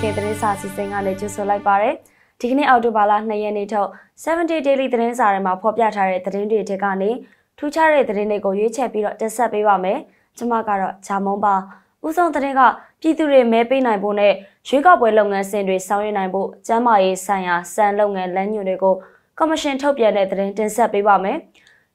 ရှမ်းဆန်လေး TV ရဲ့မနက်ခင်းသတင်းစာစီစဉ်ကနေကြိုဆိုလိုက်ပါရယ်ဒီကနေ့အောက်တိုဘာလ2ရက်နေ့ထုတ်70 Daily သတင်းစာထဲမှာဖော်ပြထားတဲ့သတင်းတွေထဲကနေထူးခြားတဲ့သတင်းတွေကိုရွေးချယ်ပြီးတော့တင်ဆက်ပေးပါမယ်ကျွန်မကတော့ဂျာမုံပါဦးဆောင်သတင်းကပြည်သူတွေမဲပေးနိုင်ဖို့နဲ့ရွေးကောက်ပွဲလုပ်ငန်းစဉ်တွေဆောင်ရွက်နိုင်ဖို့ကျန်းမာရေးဆိုင်ရာစံလုပ်ငန်းလမ်းညွှန်တွေကိုကော်မရှင်ထုတ်ပြန်တဲ့သတင်းတင်ဆက်ပေးပါမယ်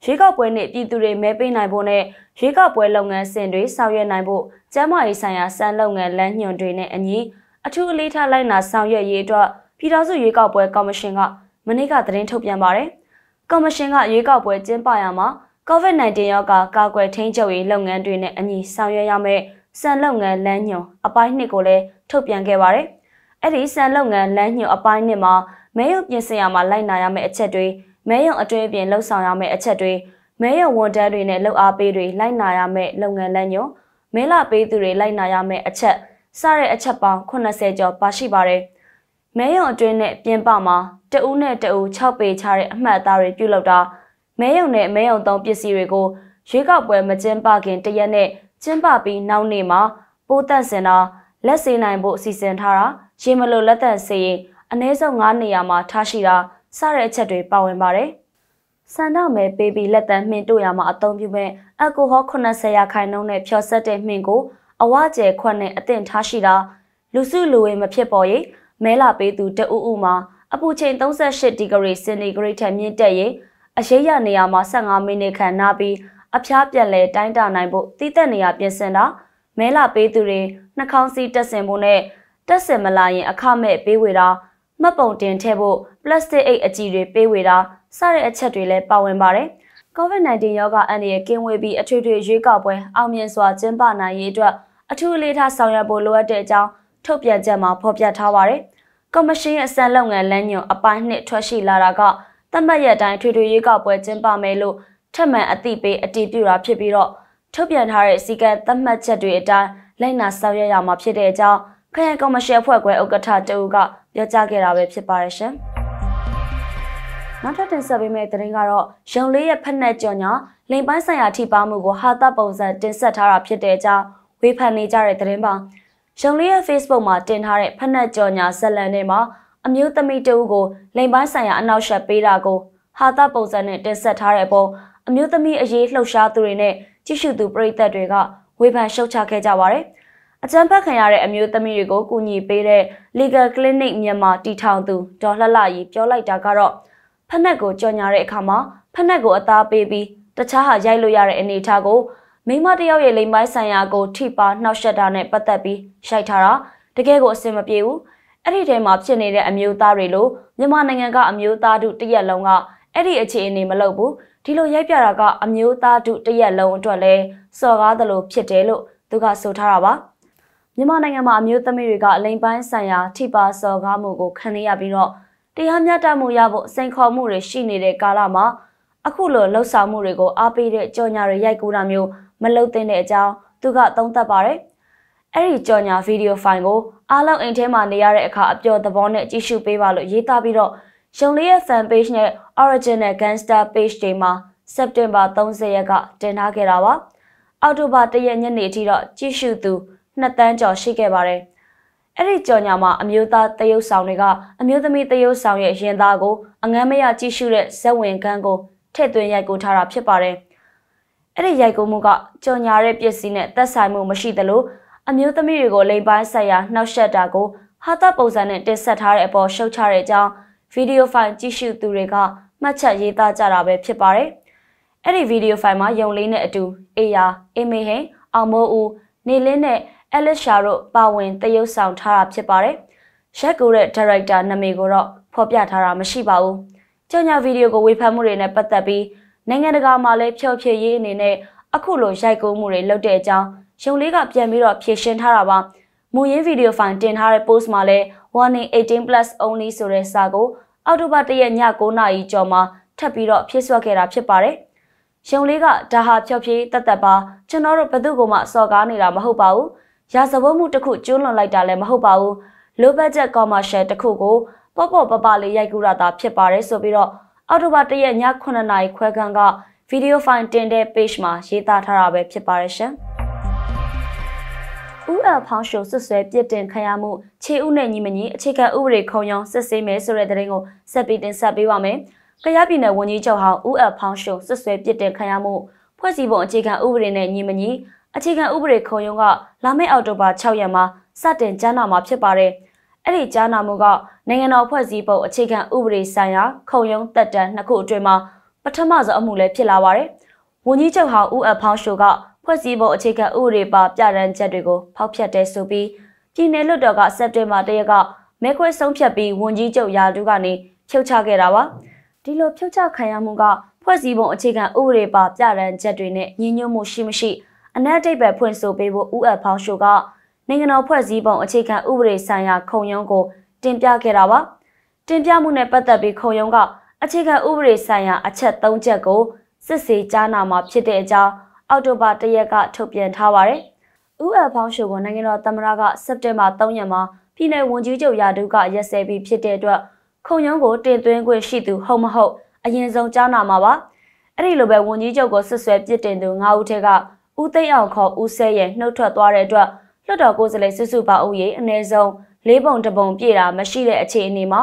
ရွေးကောက်ပွဲနဲ့ပြည်သူတွေမဲပေးနိုင်ဖို့နဲ့ရွေးကောက်ပွဲလုပ်ငန်းစဉ်တွေဆောင်ရွက်နိုင်ဖို့ကျန်းမာရေးဆိုင်ရာစံလုပ်ငန်းလမ်းညွှန်တွေနဲ့အညီ အထူးအလေးထားလိုက်နာဆောင်ရွက်ရေးအတွက်ပြည်ထောင်စုရွေးကောက်ပွဲကော်မရှင်ကမနေ့ကသတင်းထုတ်ပြန်ပါတယ်။ကော်မရှင်ကရွေးကောက်ပွဲကျင်းပရမှာ COVID-19 ရောဂါကာကွယ်ထိန်းချုပ်ရေးလုပ်ငန်းတွေနဲ့အညီဆောင်ရွက်ရမယ့်စံလုပ်ငန်းလမ်းညွှန်အပိုင်းနှစ်ကိုလည်းထုတ်ပြန်ခဲ့ပါတယ်။အဲ့ဒီစံလုပ်ငန်းလမ်းညွှန်အပိုင်းနှစ်မှာမဲရုံပြင်ဆင်ရမှာလိုက်နာရမယ့်အချက်တွေမဲရုံအတွင်းပြင်လှုပ်ဆောင်ရမယ့်အချက်တွေမဲရုံဝန်ထမ်းတွေနဲ့လှုပ်အားပေးတွေလိုက်နာရမယ့်လုပ်ငန်းလမ်းညွှန်မဲလာပေးသူတွေလိုက်နာရမယ့်အချက် စတဲ့အချက်ပေါင်း80ကျော်ပါရှိပါတယ်။မဲရုံအတွင်းနဲ့ပြင်ပမှာတအူးနဲ့တအူး6ပေချတဲ့အမှတ်အသားတွေပြုလုပ်တာမဲရုံနဲ့မဲရုံသုံးပစ္စည်းတွေကိုရွေးကောက်ပွဲမကျင်းပခင်တရက်နဲ့ကျင်းပပြီးနောက်နေ့မှာပိုးသက်စင်တာလက်စေးနိုင်ဖို့အစီအစဉ်ထားတာရေမလို့လက်သက်စေးရင်အနည်းဆုံး9နေရာမှာထားရှိတာစတဲ့အချက်တွေပါဝင်ပါတယ်။စန္ဒမဲပေးပြီးလက်တံမှင်တို့ရမှာအသုံးပြုမဲ့အယ်ကိုဟော80ရာခိုင်နှုန်းနဲ့ဖျော်ဆက်တဲ့မှင်ကို အဝကျဲခွက်နဲ့အသင့်ထားရှိတာလူစုလူဝေးမဖြစ်ပေါ်ရင်မဲလာပေးသူတအူးအူမှာအပူချိန်38ဒီဂရီစင်တီဂရိတ်ထက်မြင့်တက်ရင်အရေးရနေရာမှာ15မိနစ်ခန့်နားပြီးအဖျားပြန်လဲတိုင်းတာနိုင်ဖို့တည်သက်နေရပြင်ဆင်တာမဲလာပေးသူတွေနှာခေါင်းစည်းတက်ဆင်ဖို့နဲ့တက်ဆင်မလာရင်အခမဲ့ပေးဝေတာမှတ်ပုံတင်ထည့်ဖို့ပလတ်စတစ်အိတ်အကြည့်တွေပေးဝေတာစတဲ့အချက်တွေလည်းပါဝင်ပါတယ်။ COVID-19 ရောဂါအန္တရာယ်ကင်းဝေးပြီးအထွေထွေရွေးကောက်ပွဲအောင်မြင်စွာကျင်းပနိုင်ရေးအတွက် အထူးအလေးထားဆောင်ရွက်ဖို့လိုအပ်တဲ့အကြောင်းထုတ်ပြန်ချက်မှာဖော်ပြထားပါတယ်။ကော်မရှင်ရဲ့အစံလုပ်ငန်းလမ်းညွှန်အပိုင်းနှစ်ထွက်ရှိလာတာကသတ်မှတ်ရတဲ့အထွေထွေရွေးကောက်ပွဲကျင်းပမယ်လို့ထပ်မံအသိပေးအတည်ပြုတာဖြစ်ပြီးတော့ထုတ်ပြန်ထားတဲ့စီကံသတ်မှတ်ချက်တွေအတိုင်းလိုက်နာဆောင်ရွက်ရမှာဖြစ်တဲ့အကြောင်းခရိုင်ကော်မရှင်အဖွဲ့ခွဲဥက္ကဋ္ဌတူကပြောကြားခဲ့တာပဲဖြစ်ပါတယ်ရှင်။နောက်ထပ်တင်ဆက်ပေးမယ့်သတင်းကတော့ရုံလေးရဲ့ဖက်နှက်ကြော်ညာလိန်ပိုင်းဆိုင်ရာထိပါမှုကိုဟာသပုံစံတင်ဆက်ထားတာဖြစ်တဲ့အကြောင်း ဝေဖန်နေကြတဲ့သတင်းပါ။ရုံလေးရဲ့ Facebook မှာတင်ထားတဲ့ဖက်နှက်ကြော်ညာဇက်လန်ထဲမှာအမျိုးသမီးတဦးကိုလိန်ပိုင်းဆိုင်ရာအနောက်ရှက်ပေးတာကိုဟာသပုံစံနဲ့တင်ဆက်ထားတဲ့အပေါ်အမျိုးသမီးအရေးလှုပ်ရှားသူတွေနဲ့ကြည့်ရှုသူပရိသတ်တွေကဝေဖန်ရှုတ်ချခဲ့ကြပါတယ်။အကြံဖက်ခံရတဲ့အမျိုးသမီးတွေကိုကူညီပေးတဲ့ Legal Clinic မြန်မာတီထောင်သူဒေါ်လှလှရီပြောလိုက်တာကတော့ဖက်နှက်ကိုကြော်ညာတဲ့အခါမှာဖက်နှက်ကိုအသားပေးပြီးတခြားဟာရိုက်လို့ရတဲ့အနေအထားကို မိမတယောက်ရဲ့လိမ်ပိုင်းဆိုင်ရာကိုထိပါနှောက်ယှက်တာနဲ့ပတ်သက်ပြီးရိုက်ထားတာတကယ်ကိုအဆင်မပြေဘူးအဲ့ဒီထဲမှာဖြစ်နေတဲ့အမျိုးသားတွေလိုမြန်မာနိုင်ငံကအမျိုးသားတို့တရက်လုံးကအဲ့ဒီအခြေအနေမလုပ်ဘူးဒီလိုရိုက်ပြတာကအမျိုးသားတို့တရက်လုံးအတွက်လဲစော်ကားသလိုဖြစ်တယ်လို့သူကဆိုထားတာပါမြန်မာနိုင်ငံမှာအမျိုးသမီးတွေကအလိမ်ပိုင်းဆိုင်ရာထိပါစော်ကားမှုကိုခံရပြီးတော့တရားမျှတမှုရဖို့စိန်ခေါ်မှုတွေရှိနေတဲ့ကာလမှာအခုလိုလှုပ်ဆောင်မှုတွေကိုအားပေးတဲ့ကြော်ညာတွေရိုက်ကူးတာမျိုး မလုပ်သင့်တဲ့အကြောင်းသူကသုံးသပ်ပါတယ်။အဲ့ဒီကြော်ညာဗီဒီယိုဖိုင်ကိုအားလုံးအိမ်ထဲမှာနေရတဲ့အခါအပျော်သဘောနဲ့ကြည့်ရှုပေးပါလို့ရေးသားပြီးတော့ရုံလေးရဲ့ fan page နဲ့ original gangster page တွေမှာ September 30ရက်ကတင်ထားခဲ့တာပါ။အောက်တိုဘာ1ရက်ညနေအထိတော့ကြည့်ရှုသူ2တန်းကျော်ရှိခဲ့ပါတယ်။အဲ့ဒီကြော်ညာမှာအမျိုးသားတရုတ်ဆောင်တွေကအမျိုးသမီးတရုတ်ဆောင်ရဲ့ရင်သားကိုအငမ်းမရကြည့်ရှုတဲ့ဇက်ဝင်ကန်းကိုထည့်သွင်းရိုက်ကူးထားတာဖြစ်ပါတယ်။ အဲ့ဒီရိုက်ကူးမှုကကြော်ညာတဲ့ပစ္စည်းနဲ့သက်ဆိုင်မှုမရှိသလိုအမျိုးသမီးတွေကိုလိမ်ပိုင်းဆိုင်ရာနှောက်ယှက်တာကိုဟာသပုံစံနဲ့တင်ဆက်ထားတဲ့အပေါ်ရှုတ်ချတဲ့အကြောင်းဗီဒီယိုဖိုင်ကြည့်ရှုသူတွေကမှတ်ချက်ရေးသားကြတာပဲဖြစ်ပါတယ်။အဲ့ဒီဗီဒီယိုဖိုင်မှာယုံလေးနဲ့အတူအေယာအေမေဟင်အောင်မိုးဦးနေလင်းနဲ့အဲလစ်ရှာတို့ပါဝင်တရုပ်ဆောင်ထားတာဖြစ်ပါတယ်။ရက်ကူတဲ့ဒါရိုက်တာနာမည်ကိုတော့ဖော်ပြထားတာမရှိပါဘူး။ကြောင်ညာဗီဒီယိုကိုဝေဖန်မှုတွေနဲ့ပတ်သက်ပြီး နိုင်ငံတကာမှာလည်းဖျော်ဖြေရေးအနေနဲ့အခုလိုရိုက်ကူးမှုတွေလုပ်တဲ့အကြောင်းရုံလေးကပြန်ပြီးတော့ဖြေရှင်းထားတာပါမူရင်းဗီဒီယိုဖိုင်တင်ထားတဲ့ post မှာလည်း warning 18 plus only ဆိုတဲ့စာကိုအောက်တိုဘာ၁ရက်ည9:00နာရီကျော်မှာထပ်ပြီးတော့ဖြည့်ဆွတ်ခဲ့တာဖြစ်ပါတယ်ရုံလေးကဒါဟာဖျော်ဖြေတတ်တတ်ပါကျွန်တော်တို့ဘယ်သူ့ကိုမှစော်ကားနေတာမဟုတ်ပါဘူးရာဇဝတ်မှုတစ်ခုကျွလွန်လိုက်တာလည်းမဟုတ်ပါဘူး low budget commercial တစ်ခုကိုပေါ့ပေါ့ပပလေးရိုက်ကူးတာသာဖြစ်ပါတယ်ဆိုပြီးတော့ အောက်တိုဘာ၁ရက်ည9:00နာရီခွဲခန်းကဗီဒီယိုဖိုင်တင်တဲ့ page မှာရေးသားထားတာပဲဖြစ်ပါတယ်ရှင်။ဥဦးအဖောင်းရှိုဆွဆွဲပြစ်တင်ခံရမှုခြေဥနဲ့ညီမညီအခြေခံဥပဒေခုံရုံးစစ်ဆေးမယ်ဆိုတဲ့သတင်းကိုဆက်ပြီးတင်ဆက်ပေးပါမယ်။ကရပြည်နယ်ဝန်ကြီးချုပ်ဟောင်းဦးအဖောင်းရှိုဆွဆွဲပြစ်တင်ခံရမှုဖွဲ့စည်းပုံအခြေခံဥပဒေနဲ့ညီမညီအခြေခံဥပဒေခုံရုံးကလာမယ့်အောက်တိုဘာ6ရက်မှာစတင်ကြားနာမှာဖြစ်ပါတယ်။ အဲ့ဒီကြားနာမှုကနိုင်ငံတော်ဖွဲ့စည်းပုံအခြေခံဥပဒေဆိုင်ရာခုံရုံးတက်တန်းနှစ်ခုအတွင်းမှာပထမဆုံးအမှုလည်းဖြစ်လာပါတယ်။ဝန်ကြီးချုပ်ဟောင်းဦးအဖောင်းရှိုကဖွဲ့စည်းပုံအခြေခံဥပဒေပါပြဋ္ဌာန်းချက်တွေကိုဖောက်ဖျက်တဲ့ဆိုပြီးပြည်내လွှတ်တော်ကစက်တင်ဘာ၁ရက်ကမဲခွဲဆုံးဖြတ်ပြီးဝန်ကြီးချုပ်ရာထူးကနေဖြုတ်ချခဲ့တာပါဒီလိုဖြုတ်ချခံရမှုကဖွဲ့စည်းပုံအခြေခံဥပဒေပါပြဋ္ဌာန်းချက်တွေနဲ့ညီညွတ်မှုရှိမရှိအနက်တိတ်ပဲဖွင့်ဆိုပေးဖို့ဦးအဖောင်းရှိုက နိုင်ငံတော်ဖွဲ့စည်းပုံအခြေခံဥပဒေဆိုင်ရာခုံရုံးကို တင်ပြခဲ့တာပါတင်ပြမှုနဲ့ပတ်သက်ပြီးခုံရုံးကအခြေခံဥပဒေဆိုင်ရာအချက်၃ချက်ကိုစစ်ဆေးကြားနာမှာဖြစ်တဲ့အကြောင်းအောက်တိုဘာ၁ရက်ကထုတ်ပြန်ထားပါတယ်။ဦးအဖောင်းရှိုကိုနိုင်ငံတော်သမ္မတကစက်တင်ဘာ3ရက်မှာပြည်내ဝန်ကြီးချုပ်ရာထူးကရက်စဲပြီးဖြစ်တဲ့အတွက်ခုံရုံးကိုတင်သွင်းခွင့်ရှိသူဟုတ်မဟုတ်အရင်ဆုံးကြားနာမှာပါ။အဲ့ဒီလိုပဲဝန်ကြီးချုပ်ကိုဆွဆွဲပြစ်တင်သူ9ဦးထက်ကဦးသိန်းအောင်ခေါ်ဦးဆဲရဲ့နှုတ်ထွက်သွားတဲ့အတွက် လွှတ်တော်ကိုယ်စားလှယ်စုစုပေါင်းဦးရေအနည်းဆုံး၄ပုံတပုံပြည့်တာမရှိတဲ့အခြေအနေမှာ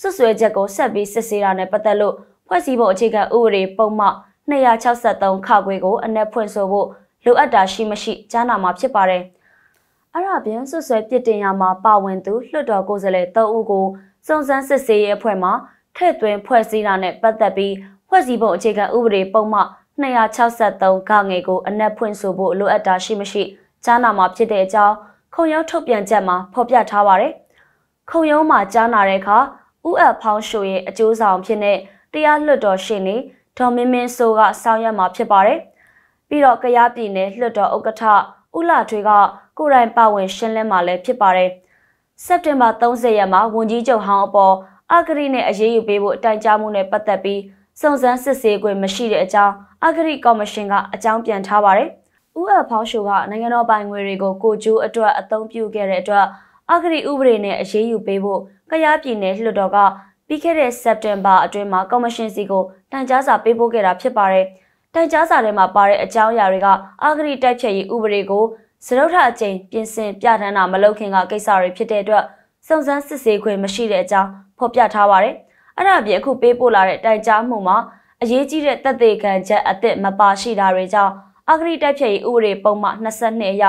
ဆွဆွဲချက်ကိုဆက်ပြီးစစ်ဆေးတာနဲ့ပတ်သက်လို့ဖွဲ့စည်းပုံအခြေခံဥပဒေပုံမှန်263ခါခွေကိုအ내ဖွင့်ဆိုဖို့လိုအပ်တာရှိမရှိကြားနာမှာဖြစ်ပါတယ်။အဲ့ဒါပြင်ဆွဆွဲပြစ်တင်ရမှာပါဝင်သူလွှတ်တော်ကိုယ်စားလှယ်၃ဦးကိုစုံစမ်းစစ်ဆေးရေးအဖွဲ့မှထည့်သွင်းဖွဲ့စည်းတာနဲ့ပတ်သက်ပြီးဖွဲ့စည်းပုံအခြေခံဥပဒေပုံမှ263ခငယ်ကိုအ내ဖွင့်ဆိုဖို့လိုအပ်တာရှိမရှိ ကြားနာမှာဖြစ်တဲ့အကြောင်းခုံရုံးထုတ်ပြန်ချက်မှာဖော်ပြထားပါတယ်။ခုံရုံးမှာကြားနာတဲ့အခါဥအပ်ဖောင်းရှိုရဲ့အကျိုးဆောင်ဖြစ်တဲ့တရားလွှတ်တော်ရှင်နေဒေါ်မင်းမင်းစိုးကဆောင်ရွက်မှာဖြစ်ပါတယ်။ပြီးတော့ကရားပြည်နယ်လွှတ်တော်ဥက္ကဋ္ဌဦးလာထွေးကကိုယ်တိုင်ပါဝင်ရှင်းလင်းမှာလည်းဖြစ်ပါတယ်။စက်တင်ဘာ30ရက်မှာဝန်ကြီးချုပ်ဟောင်းအပေါ်အဂရိနဲ့အရေးယူပေးဖို့တိုင်ကြားမှုနဲ့ပတ်သက်ပြီးစုံစမ်းစစ်ဆေးခွင့်မရှိတဲ့အကြောင်းအဂရိကော်မရှင်ကအကြောင်းပြန်ထားပါတယ်။ ဦးအဖောင်းရှိုကနိုင်ငံတော်ပိုင်ငွေတွေကိုကိုကျိုးအတွက်အသုံးပြုခဲ့တဲ့အတွက်အဂရိဥပဒေနဲ့အရေးယူပေးဖို့ကရားပြည်နယ်လွှတ်တော်ကပြီးခဲ့တဲ့စက်တင်ဘာအတွင်းမှာကော်မရှင်စီကိုတိုင်ကြားစာပေးပို့ခဲ့တာဖြစ်ပါတယ်။တိုင်ကြားစာထဲမှာပါတဲ့အကြောင်းအရာတွေကအာဂရိတိုက်ဖြတ်ရေးဥပဒေကိုစရုပ်ထအကျိန်ပြင်ဆင်ပြဋ္ဌာန်းတာမလုပ်ခင်ကကိစ္စတွေဖြစ်တဲ့အတွက်စုံစမ်းစစ်ဆေးခွင့်မရှိတဲ့အကြောင်းဖော်ပြထားပါတယ်။အဲ့ဒါအပြင်အခုပေးပို့လာတဲ့တိုင်ကြားမှုမှာအရေးကြီးတဲ့တပ်သေးခံချက်အသစ်မပါရှိတာတွေကြောင့် အာဂရိတိုက်ဖြတ်ရေးဥပဒေပုံမှန်22အရ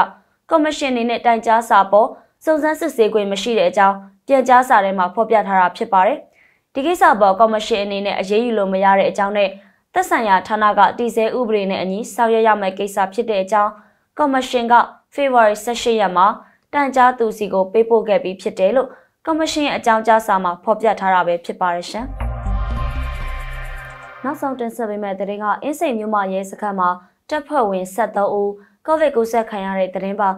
ကော်မရှင်နေနဲ့တိုင်ကြားစာပေါ်စုံစမ်းစစ်ဆေးခွင့်မရှိတဲ့အကြောင်းပြန်ကြားစာထဲမှာဖော်ပြထားတာဖြစ်ပါတယ်။ဒီကိစ္စပေါ်ကော်မရှင်အနေနဲ့အရေးယူလို့မရတဲ့အကြောင်းနဲ့သက်ဆိုင်ရာဌာနကတည်ဆဲဥပဒေနဲ့အညီဆောင်ရွက်ရမယ့်ကိစ္စဖြစ်တဲ့အကြောင်းကော်မရှင်က February 18ရက်မှာတန်ကြားသူစီကိုပေးပို့ခဲ့ပြီးဖြစ်တယ်လို့ကော်မရှင်အကြောင်းကြားစာမှာဖော်ပြထားတာပဲဖြစ်ပါတယ်ရှင်။နောက်ဆုံးတင်ဆက်ပေးမယ့်သတင်းကအင်းစိန်မြို့မရဲစခန်းမှာ တပ်ဖွဲ့ဝင်73ဦးကိုဗစ်ကူးစက်ခံရတဲ့သတင်းပါ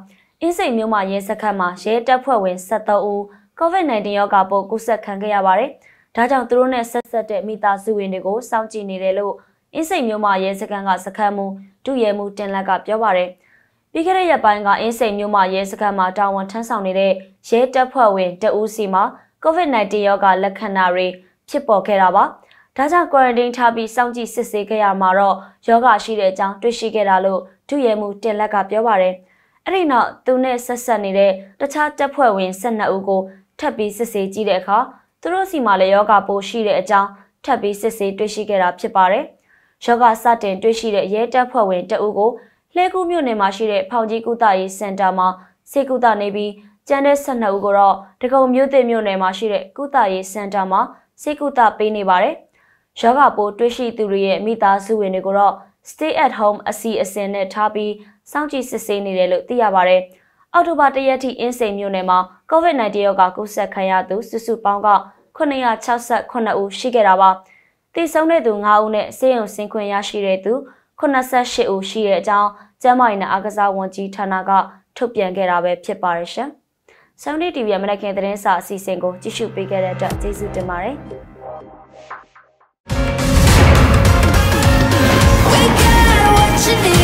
အင်းစိန်မြို့မရဲစခန်းမှာရဲတပ်ဖွဲ့ဝင်73ဦး COVID-19 ရောဂါပိုးကူးစက်ခံခဲ့ရပါတယ်။ဒါကြောင့်သူတို့နဲ့ဆက်ဆက်တဲ့မိသားစုဝင်တွေကိုစောင့်ကြည့်နေတယ်လို့အင်းစိန်မြို့မှာရဲစခန်းကစခန်းမှုဒုရဲမှုတင်လက်ကပြောပါတယ်။ပြီးခဲ့တဲ့ရက်ပိုင်းကအင်းစိန်မြို့မှာရဲစခန်းမှာတာဝန်ထမ်းဆောင်နေတဲ့ရဲတပ်ဖွဲ့ဝင်တဦးစီမှာ COVID-19 ရောဂါလက္ခဏာတွေဖြစ်ပေါ်ခဲ့တာပါ။ ဒါကြောင့် quarantine ထားပြီးစောင့်ကြည့်စစ်ဆေးခဲ့ရမှာတော့ယောဂရှိတဲ့အကြောင်းတွေ့ရှိခဲ့တာလို့ဒုရဲမှုတင်လက်ကပြောပါတယ်။အဲ့ဒီနောက်သူနဲ့ဆက်ဆက်နေတဲ့တခြားတပ်ဖွဲ့ဝင်12ဦးကိုထပ်ပြီးစစ်ဆေးကြည့်တဲ့အခါသူတို့စီမှာလည်းယောဂပိုးရှိတဲ့အကြောင်းထပ်ပြီးစစ်ဆေးတွေ့ရှိခဲ့တာဖြစ်ပါတယ်။ယောဂစတင်တွေ့ရှိတဲ့ရဲတပ်ဖွဲ့ဝင်တအုပ်ကိုလှဲကူးမြို့နယ်မှာရှိတဲ့ဖောင်ကြီးကုသရေးစင်တာမှာစေကုသနေပြီးကျန်တဲ့12ဦးကိုတော့တကုံမြို့သစ်မြို့နယ်မှာရှိတဲ့ကုသရေးစင်တာမှာစေကုသပေးနေပါတယ်။ ယောဂပိုးတွေ့ရှိသူတွေရဲ့မိသားစုဝင်တွေကိုတော့ stay at home အစီအစဉ်နဲ့ထားပြီးစောင့်ကြည့်စစ်ဆေးနေတယ်လို့သိရပါတယ်။အောက်တိုဘာ၁ရက်ထိအင်းစိန်မြို့နယ်မှာ COVID-19 ရောဂါကူးစက်ခံရသူစုစုပေါင်းက968ဦးရှိခဲ့တာပါ။တည်ဆုံးတဲ့သူ9ဦးနဲ့ဆေးရုံဆင်းခွင့်ရရှိတဲ့သူ88ဦးရှိတဲ့အကြောင်းကျန်းမာရေးနဲ့အားကစားဝန်ကြီးဌာနကထုတ်ပြန်ခဲ့တာပဲဖြစ်ပါရဲ့ရှင်။ Sunday TV ရဲ့မနက်ခင်းသတင်းစာအစီအစဉ်ကိုကြည့်ရှုပေးခဲ့တဲ့အတွက်ကျေးဇူးတင်ပါတယ်။ 是你